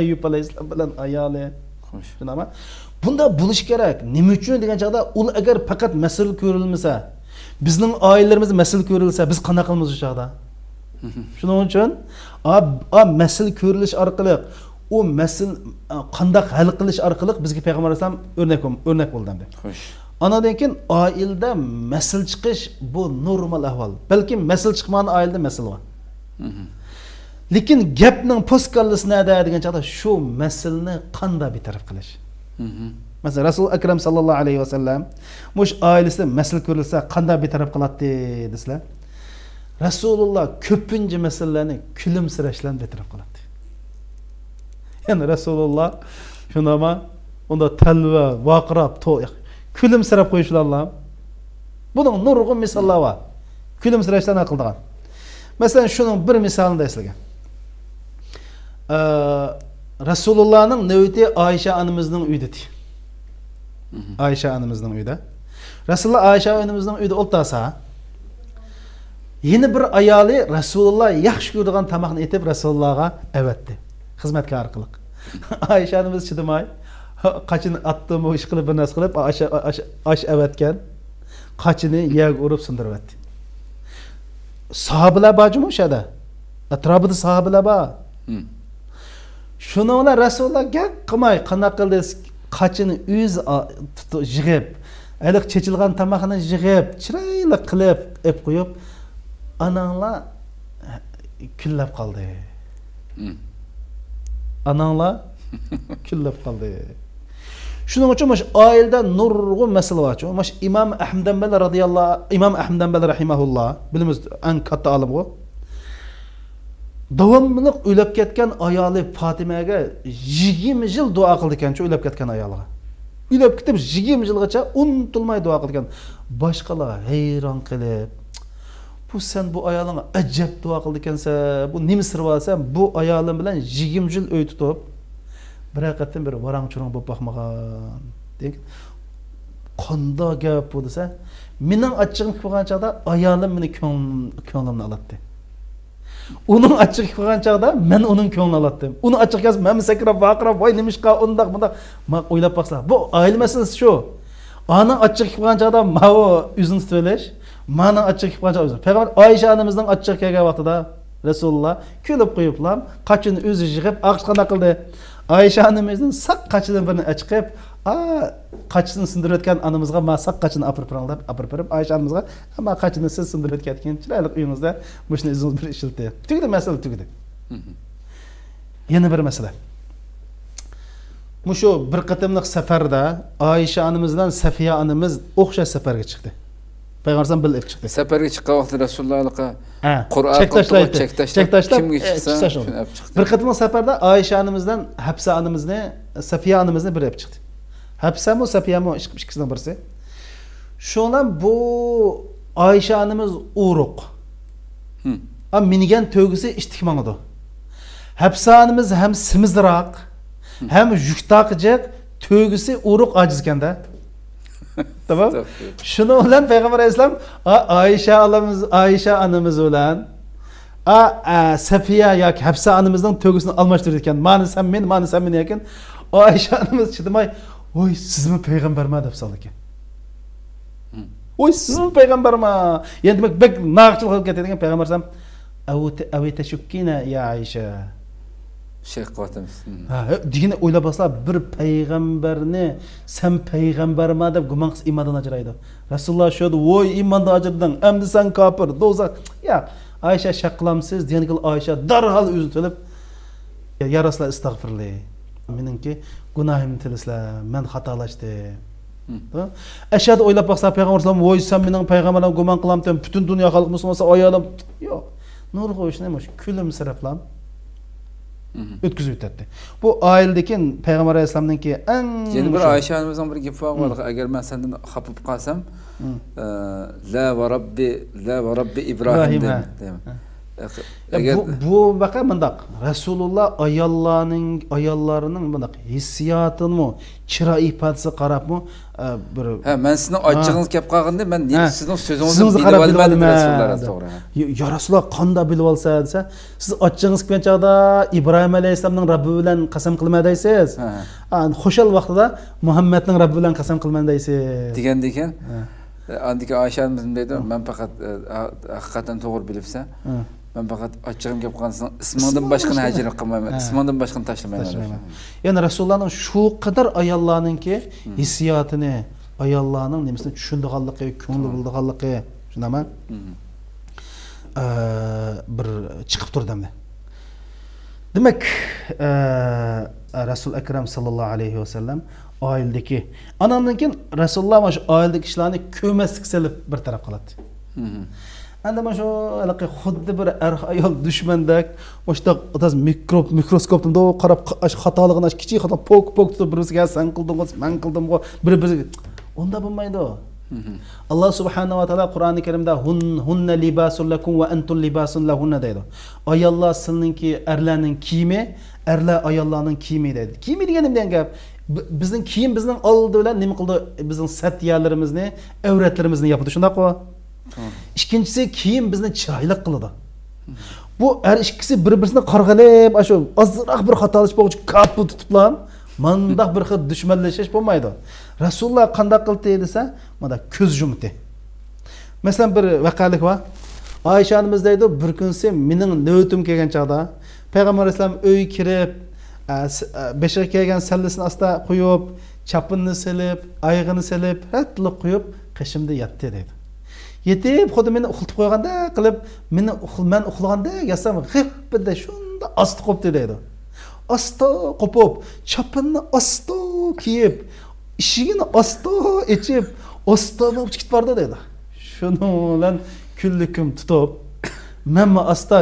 S3: ayyub alayhissalom bilan ayoli tushunami bunda bo'lishi kerak. Nima uchun degan chog'da u agar faqat masala ko'rilmasa bizning oilalarimiz masala ko'rilsa biz qanaqa qilamiz o'sha chog'da shuning uchun masala ko'rilish orqali u masal qandoq hal qilish orqali bizga payg'ambar alayhisalom o'rnak o'rnak bo'ldi
S2: Xo'sh.
S3: anadan keyin oilada masal chiqish bu normal ahvol balkim masal chiqmagan oilada masal bor lekin gapning postkallasi nada degan chog'da shu masalni qanday betaraf qilish. Masalan rasul akram sallallohu alayhi vasallam mush oilasida masala ko'rilsa qanday betaraf qiladi desizlar rasululloh ko'pincha masalalarni kulimsirash bilan betaraf qiladi ya'ni rasululloh shunama unda talva vaqirab to kulimsirab qo'yishlarla buning nurg'un misollar bor kulimsirashlarni qildigan masalan shuning bir misolini eslagan rasulullohning navbati oysha onamizning uyida oysha onamizning uyida rasululloh oysha onamizning uyida o'ltirsa yana bir ayoli rasululloh yaxshi ko'radigan tomoqni etib rasulullohga avatdi. Xizmatkor orqali. [LAUGHS] Oysha onamiz chidamay [LAUGHS] qachini attimi ish qilib bir narsa qilib osh- osh avatgan. Qachini yag urib sindiryapti sahobalar bormi o'sha yerda? Atrofida sahobalar bor.
S2: Mhm.
S3: shuni bilan rasululloh gap qilmay qanaqa qildi? Qachini o'z yig'ib iliq chechilgan tomoqni yig'ib chiroyli qilib ep qo'yib ananglar kullab qoldi
S2: Mhm.
S3: ananglar kullab qoldi shuning uchun mana shu oilada nurg'un masala bor mana shu imom ahmad ambal roziyallohu imom ahmad ambal rahimahulloh bilamiz eng katta olim u. Davomli o'lib ketgan ayoli fotimaga yigirma yil duo qildi ekan shu o'lib ketgan ayoliga. O'lib ketib yigirma yilgacha unutilmay duo qilgan. Boshqalar hayron qilib bu sen bu ayolingga ajab duo qildi ekansan bu bor sen bu ayoling bilan yigirma yil uy bir haqiqatdan bir varang churang bo'lib boqmagan degan qandoq gap bu desa mening achchig'im kelib qolgan chog'da ayolim meni ko'nglim- ko'nglimni oladi uning achchig'i kelib qolgan chog'da men uning ko'nglini olatdim uni achchiq kelsa man sakrab baqirab voy nima ishqa undoq bundoq man o'ylab boqsam bu oila masalasi shu? Ona achchig'i kelib qolgan chog'da ma u o'zini mani achchig'i kelib o'zini payg'ambar oysha onamizning achchig'i kelgan vaqtida rasululloh kulib qo'yiblar qachini o'zi yig'ib aqsh qanaqa qildi oysha onamizning saq qachidan birini chiqib a qachisini sindirayotgan onamizga man saq qachini olib beringlar deb olib berib oysha onamizga man qachini siz sindirayotgan chiroyli uyingizda bu ishni o'zingiz bir ishildi tugdi masala tugdi yana bir masala mushu bir qatimliq safarda oysha onamiz bilan safiya onamiz o'xshash safarga chiqdi payg'ambar alayhisalom birga chiqdi
S2: safarga chiqqan vaqtda rasulullohga qur'a
S3: chek tashladi
S2: chek tashlab
S3: chek tashlab
S2: kimga chiqsa
S3: bir qatimliq safarda oysha onamizdan hafsa onamizni safiya onamizni biri olib chiqdi hafsami safiyami ikkisidan birisi. Shundan bu oysha onamiz uruq mingan to'gisi ishtik mangidi hafsa onamiz ham semizroq ham yuktoqijiq to'gisi uruq ojiz ekanda tamam. Shuni bilan payg'ambar alayhissalom a- oysha onamiz oysha onamiz bilan safiya yoki hafsa onamizning to'gisini almashtirdi ekan mani san men mani san men ekan oysha onamiz chidamay voy sizmi payg'ambarma deb soldi ekan. Voy sizmi payg'ambarma endi demak bek naqchil qilib ketadi ekan payg'ambar alayhissalom "Avu- avitashukina ya aysha
S2: shayx qotimiz
S3: Ha, degini o'ylab olsalar bir payg'ambarni san payg'ambarma deb gumon qilsa iymondan ajraydi rasululloh shu yerda voy iymondan ajrading endi san kofir do'zax yo'q oysha shak qilamsiz degan oysha darhol o'zini tilib ya rasululloh astag'firli meningki gunohimni tilasizlar man xatolashdim ashad o'ylab boqsa payg'ambar alayhisalom voy san mening payg'ambarim gumon qilamsan butun dunyo xalqi musulmon bo'lsa ayolim yo'q nur qo'yishni kulimsirablam o'tkazib o'tadi bu oiladagi payg'ambar alayhissalomniki eng
S2: yana bir oysha onamizning bir gapi bor agar man sendan xafa bo'lib qolsam la va robbi la va robbi ibrohim
S3: Ibrohim,
S2: deyman
S3: bu бака мындак
S2: расулулла
S3: аялларынын
S2: аялларынын
S3: мындак
S2: хиссиятынмы чырай
S3: ипатсы карапмы бир мен сиздин айтчугуңуз кеп калганда мен сиздин сөзүңүздү билип албадым туура я расулла кандай билип
S2: алса
S3: десе сиз айтчугуңуз келген чагда ибраим алейхисаламдын рабби менен
S2: касам кылма
S3: дейсиз
S2: хошал убактыда мухаммаддин рабби менен касам кылма дейсиз дегенде экен андики
S3: айша
S2: дейди мен факат акыкаттан туура билипсиз
S3: мен
S2: бақат
S3: айтчағым
S2: келіп қалғансың
S3: ысмыңдан
S2: башқаны әжелеп қалмаймын
S3: ысмыңдан башқаны ташламаймын яғни расулланың шу қадар аялларныңки hissiyatını аялларның немесін түшіндіғанлығы көңіл
S2: білдіғанлығы
S3: шынама бір шығып тұр дәмді демек расул әкрам саллаллаху алейхи уассалам oiladagi anamdan keyin rasululloh mana shu oiladagi kishilarni ko'maslik salib bir taraf qiladi Endi mana shu halaqi xuddi bir er ayol dushmandek o'shda otas mikrob mikroskopdan do qarab xatoligini kichik xato pok pok tutib bir biriga san qildim man qildim bir biriga unda bo'lmaydi alloh subhanava taolo qur'oni karimda hun hunna libasun lakum va antum libasun lahunna deydi. Ayollar sizninki erlarning kiyimi erlar ayollarning kiyimi deydi. Kiyimi degan nima degan gap Bi- bizning kiyim bizning oldi bilan nima qildi bizning satyalarimizni avratlarimizni yopdi shundaqmi
S2: Tamam.
S3: Ikkinchisi kiyim bizni chiroyli qiladi. Bu har ikkisi bir birini qarg'alab shu ozroq bir qilish bo'lg'uchi kapni tutiblar mandaq bir xil dushmanlashish bo'lmaydi. Rasululloh qanday qildi desa mana ko'z yumdi. Masalan bir vaqalik bor oysha onamiz deydi bir kunsi mening navbatim kelgan chog'da payg'ambar alayhissalom uy kirib beshiga kelgan sallisini asta qo'yib chapinni silib oyog'ini silib hatli qo'yib qishimda yotdi deydi. Yetib xuddi meni uxlatib qo'yganda qilib meni man uxlaganda yatsam g'ippida shunda osti qo'yibdi deydi osta qo'pib chopinni osta kiyib eshigini osta ichib osta bo'lib chiqib bordi deydi shuni bilan kunlikim tutib [COUGHS] manma osta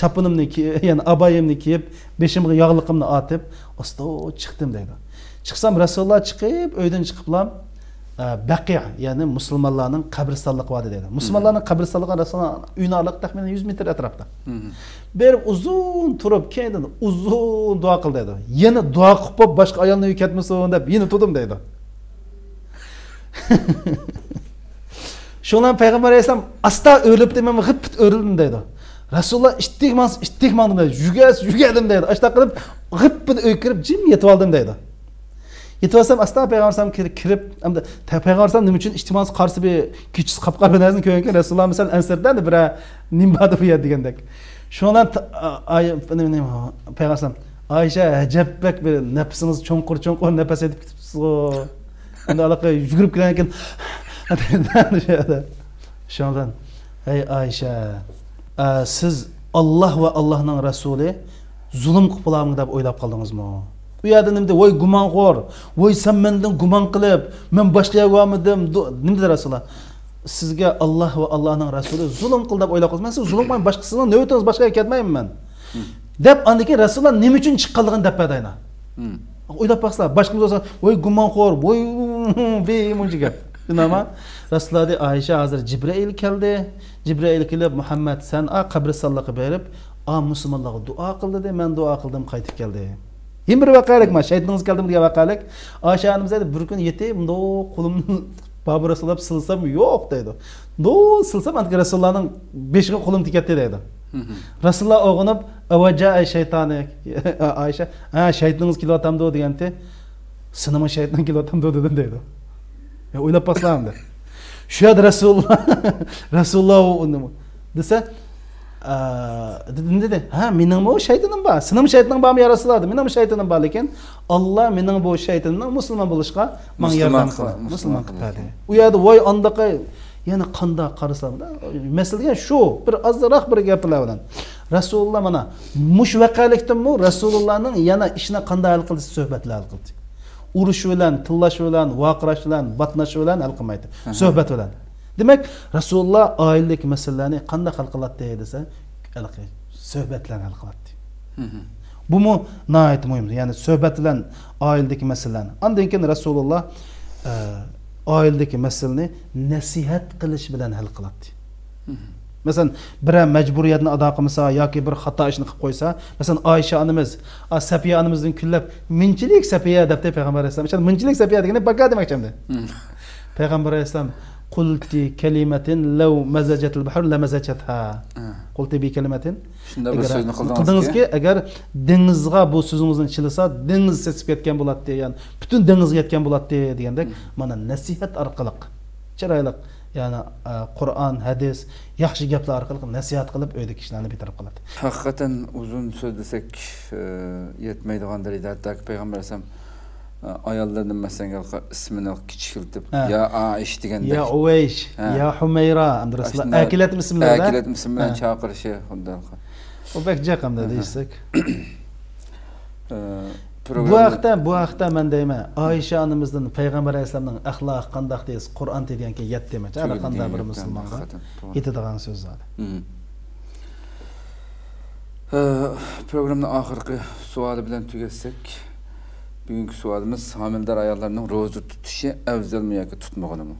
S3: chopinimni ki- ya'ni abayimni kiyib beshimga yog'liqimni otib osta chiqdim deydi chiqsam rasululloh chiqib uydan chiqiblam baqiya ya'ni musulmonlarning qabristonligi bor deydi. Musulmonlarning qabristonligi rasululloh uyni oraliq taxminan yuz metr atrofda.
S2: Mhm.
S3: berib uzun turib keyin uzun duo qil deydi. Yana duo qilib bo'lib boshqa ayolni uyi ketmasin deb yana turdim deydi. [LAUGHS] Shundan payg'ambar alayhissalom asta o'libdi men g'ip o'rildim deydi. Rasululloh ishtikman ishtikmandim deydi yugas yugadim deydi. Ashta qilib g'ippini uyga kirib jim yetib olsam asta payg'ambar alayhisalom kir- kirib hamda payg'ambar alayhisalom nima uchun ijtimoiy qarshi bir kuchsiz qolib qolgan narsani ko'rgan ekan rasululloh misol ansirdan bir nima deb qo'yadi degandek shundan payg'ambar alayhisalom oysha ajabbak bir nafsingiz cho'nqur cho'nqur nafas etib ketibsiz endi allaqay yugurib kirgan [LAUGHS] ekan shundan ey oysha a, siz olloh va allohning rasuli zulm qilib qolammi deb o'ylab qoldingizmi u yerda nimda voy gumonxo'r voy san mendan gumon qilib men boshqa bormidim nima dedi rasululloh sizga alloh va allohning rasuli zulm qil deb o'ylab qolsiz man siz zulm qilmay boshqasini navbatingiz boshqaga ketmayman man deb andan keyin rasululloh nima uchun chiqqanligini deb
S2: Hmm.
S3: o'ylab boqsizlar boshqamiz bo'lsa voy gumonxo'r voy [LAUGHS] bemuncha gap tushunarmi rasululloh deydi oysha hozir jibrail keldi jibrail kelib muhammad san a qabristonlikqa berib a musulmonlarga duo qil dedi. Man duo qildim qaytib keldi yana bir voqelik man shaytoningiz keldim degan voqelik oysha onamiz deydi bir kun yetib bundoq qo'limni [LAUGHS] bobi rasululloh silsam yo'q deydi bundoq silsam rasulullohning beshiga qo'lim tekatdi deydi rasululloh o'g'inib avaja shaytoni [LAUGHS] oysha ha shaytoningiz kelyaptamdi deganda sinama shayton kelyaptamdi dedim deydi o'ylab boqsizlarmidi shu [LAUGHS] yerda rasululloh rasululloh desa nima dedi ha mening bu shaytonim bor sinim shaytonim bormi ya rasululloh dedi mening shaytonim bor lekin olloh mening bu shaytonimni musulmon bo'lishga manga yordam
S2: qil-
S3: qildi
S2: musulmon
S3: berdi u yerda voy andaqa yana qandoq qarasamda masala shu bir ozroq bir gaplar bilan rasululloh mana mush vaqalikdanmi rasulullohning yana ishni qanday hal qilish suhbatlar hal qildi urush bilan tillash bilan voqirash bilan batnash bilan hal qilmaydi suhbat bilan demak rasululloh oilalik masalalarni qanday hal qiladi desa haligi suhbat bilan hal qiladi bumi nihoyat muhim ya'ni suhbat bilan oiladagi masalalarni andan keyin rasululloh e, oiladagi masalani nasihat qilish bilan hal qiladi masalan biror majburiyatni ado qilmasa yoki bir xato ishni qilib qo'ysa masalan oysha onamiz safiya onamizdan kunlab minchilik safiya debdi payg'ambar alayhissalom minchilik safiya degani baka demoqchimdi
S2: Hmm.
S3: payg'ambar alayhissalom qulti kalimatin law mazajatil bahr lamazajatha
S2: Ha.
S3: qulti bi
S2: shunda bir
S3: agar
S2: so'zni
S3: qildingizki
S2: qildingizki
S3: agar dengizga bu so'zingizni chilisa dengiz sesib ketgan bo'ladi ya'ni butun dengizga yetgan bo'ladi degandek mana nasihat orqali chiroyli ya'ni e, qur'on hadis yaxshi gaplar orqali nasihat qilib uydagi ishlarni bitirib qiladi
S2: haqiqatan uzun so'z desak e, yetmaydigan darajada payg'ambar alayhisalom ayollardan masalan ismini kichikiltib ya aish degandek.
S3: Ya uvaysh ya humayra akilat ismlarda
S2: akilat ism bilan
S3: Ha.
S2: chaqirishi xuddi
S3: u bak jaqamda deysak. [CLEARS THROAT] [CLEARS THROAT]
S2: E,
S3: bu haqda bu haqda man deyman oysha onamizdan payg'ambar alayhissalomning axloqi qandoq deysiz qur'on degan keyin yet demachi har qanday bir musulmonga yetadigan so'zlar.
S2: Mhm. E, programma oxirgi savoli bilan tugatsak bugungi savolimiz homildor ayollarning ro'za tutishi afzalmi yoki tutmaganimi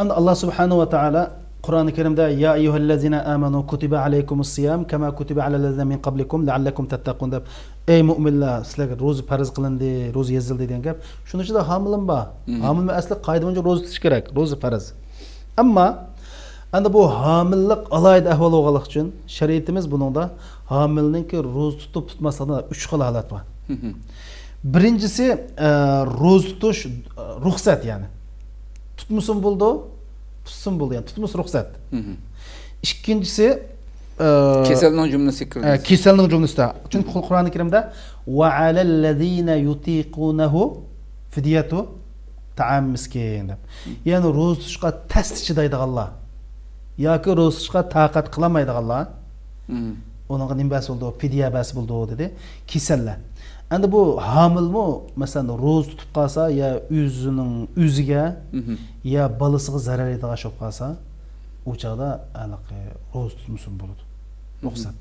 S3: endi alloh subhanahu va taolo qur'oni karimda ya ayyuhallazina amanu kutiba alaykumus siyam kama kutiba alal ladzina min qablikum la'allakum tattaqun deb ey mo'minlar sizlarga ro'za farz qilindi ro'za yozildi degan gap. Shuni ichida homilim bor homilni asli qoida bo'yicha ro'za tutish kerak ro'za farz ammo endi bu homillik alohida ahvol bo'lganligi uchun shariatimiz buningda homilniki ro'za tutib tutmaslikda uch xil holat bor Birinchisi e, ro'za tutish e, ruxsat ya'ni. Tutmasin bo'ldi tutsin bo'ldi ya'ni. Tutmas ruxsat. Ikkinchisi e,
S2: kasalning jumlasi
S3: e,
S2: kirdi
S3: kasalning jumlasida. Chunki Qur- qur'oni karimda va alallazina yutiqunahu fidyatu taam miskin deb. Ya'ni ro'za tutishga tast chidaydiganlar yoki ro'za tutishga toqat qilolmaydiganlar unaqa nima bas bo'ldi fidya bas bo'ldi dedi. Kasallar endi bu homilmi masalan ro'za tutib qolsa yo o'zining o'ziga
S2: Mhm.
S3: yo bolasiga zarar yetadigan bo'lib qolsa u chog'da anaqa ro'za tutmasin bo'ladi ruxsat.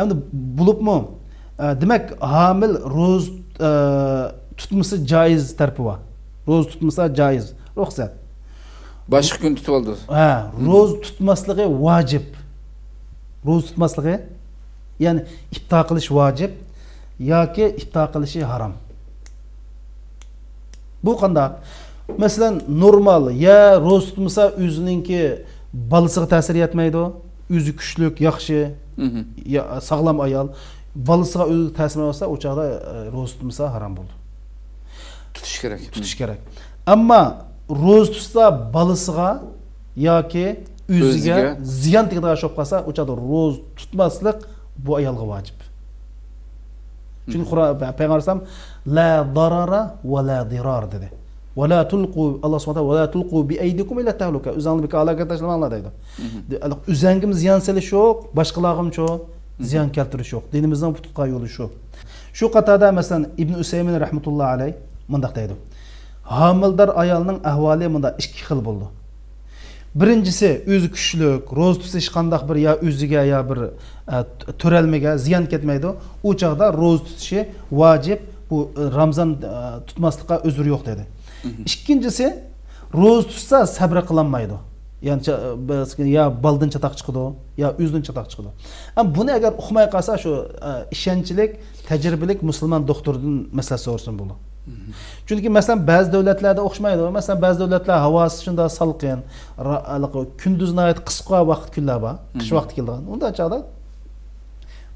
S3: Endi bo'libmi? E, demak homil ro'za e, tutmasa joiz tarpi bor. Ro'za tutmasa joiz ruxsat.
S2: Boshqa kun tutib oldi.
S3: Ha ro'za tutmasligi vojib. Ro'za tutmasligi ya'ni ifto qilish vojib yoki ifto qilishi harom. Bu qandoq? Masalan normal ya ro'za tutmasa o'zininki bolasiga ta'sir etmaydi o'zi kuchlik yaxshi
S2: Mhm.
S3: ya, sog'lom ayol. Bolasiga o'zi ta'sir etmasa u chog'da e, ro'za tutmasa harom bo'ldi.
S2: Tutish kerak.
S3: Tutish kerak. Ammo ro'za tutsa bolasiga yoki o'ziga ziyon tegadigan bo'lib qolsa u chog'da ro'za tutmaslik bu ayolga vojib chunki qur'on payg'ambar alayhisalom la darara va la diror dedi. Va la tulqu alloh subhanahu va la tulqu bi aydikum ila tahluka o'zinglarni bir halokatga tashlamanglar deydi o'zangim ziyon selish yo'q boshqalarga ziyon keltirish yo'q dinimizning tutgan yo'li shu shu qatorda masalan ibn usaymin rahmatullohi alayh mundoq deydi homildor ayolning ahvoli bunda ikki xil bo'ldi birinchisi o'zi kuchlik ro'za tutish qandoq bir yo o'ziga yo bir e, to'ralmaga ziyon ketmaydi. U chog'da ro'za tutishi vojib. Bu e, ramzon e, tutmaslikqa uzr yo'q dedi. Ikkinchisi ro'za tutsa sabr qilolmaydi ya'ni yo baldan chatoq chiqadi yo o'zidan chatoq chiqadi buni agar uqmay qolsa shu ishonchlik tajribalik musulmon doktordan maslahat so'rasin bo'ladi chunki masalan ba'zi davlatlarda o'xshamaydi masalan ba'zi davlatlar havosi shunday salqin kunduz qisqa vaqt kunlar bor qish vaqti keladigan unda chog'da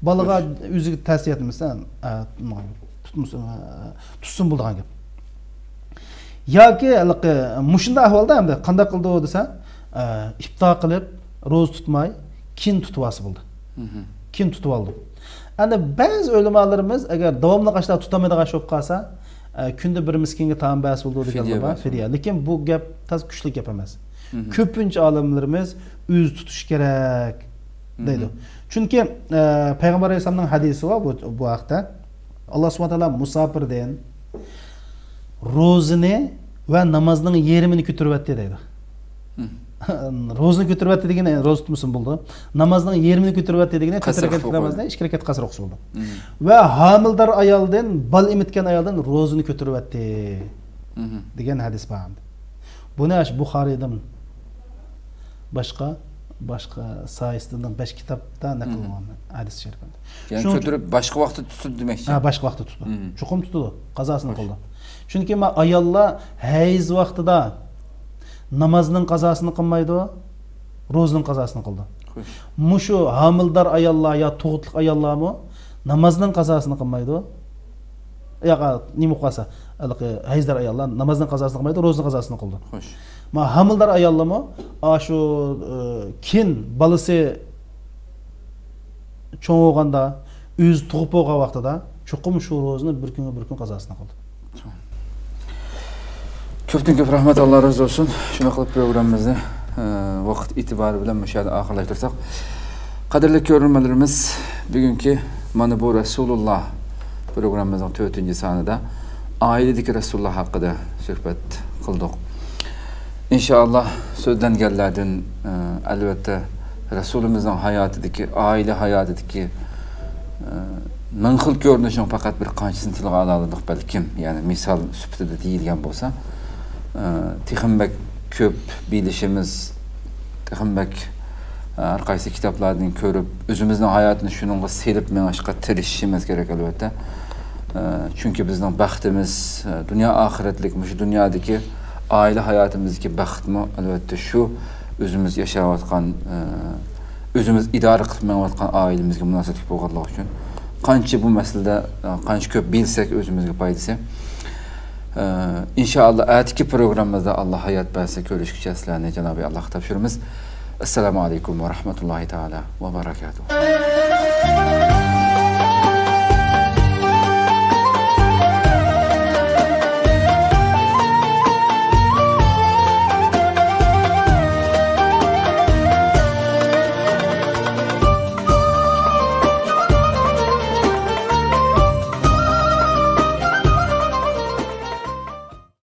S3: bolaga o'ziga ta'sir etmasa tutsin bo'ladigan gap yoki mushunday ahvolda endi qanday qildi desa ifto qilib ro'za tutmay kin tutib olsa bo'ldi kin tutib oldi endi ba'zi ulamolarimiz agar davomli qashlar tutamaydigan ish bo'lib qolsa күнде бір мискинге тағам бәсі болды деген да фидия лекен бұл гәп таз күчтүү гәп емес көпінші алымдарымыз өз тұтыш керек дейді чүнки пайғамбар алейхисаламның хадисі бар бұл уақытта алла субхан таала мұсапірден розыны ва намазының ерімін көтеріп атты дейді розыны көтеріп жатты деген роза тұтмысын болды намаздың ермін көтеріп жатты деген намазда ішкі рекет қасыр оқыс болды уә хамилдар аялдан бал еміткен аялдан розыны көтеріп жатты деген хадис бар бұны аш Бухаридан башқа башқа сайыстың беш кітапта нақыл қылған
S2: хадис шериф яғни көтеріп башқа уақытта
S3: тұтты демекші а башқа уақытта тұтты чұқым тұтты қазасын қылды чүнки аялла хәйіз уақытыда намазының қазасын қылмайды ғой розының қазасын қылды. Мұшу амылдар аялла я туғытлық аялла ма намаздың қазасын қылмайды ғой яға не болып қалса хайыздар аялла намаздың қазасын қылмайды розының қазасын қылды. Ма хамылдар аялла ма ашу э, кен баласы чоң болғанда өзі туғып болған уақытыда чұқым шу розыны бір күнге бір күн қазасын қылды.
S2: Ko'pdan ko'p rahmat alloh rozi bo'lsin shuna qilib programmamizni e, vaqt e'tibori bilan shu yerda oxirlashtirsak qadrli ko'rurmanlarimiz bugungi mana bu rasululloh programmamizning to'rtinchi sonida oiladagi rasululloh haqida suhbat qildik inshaalloh so'zlanganlardan e, albatta rasulimizning hayotidagi oila hayotidagi e, ming xil ko'rinishning faqat bir qanchisini tilga ola oldik balkim ya'ni misol sifatida deyilgan bo'lsa texmbek ko'p bilishimiz texmbek e, har qaysi kitoblarni ko'rib o'zimizning hayotni shunga selib minishga tirishishimiz kerak albatta. Chunki bizning baxtimiz e, dunyo oxiratlik shu dunyodagi oila hayotimizdagi baxtmi albatta shu o'zimiz yashayotgan e, o'zimiz idora qilib minayotgan oilamizga munosib bo'lganligi uchun qancha bu masalada qancha ko'p bilsak o'zimizga foydasi. İnşallah ətiki proqramımızda Allah həyat bəhsə görüşkəcəslərini Cənab-ı Allah təbşirimiz. Esselamu aleyküm və rəhmətullahi teala və barakatuhu.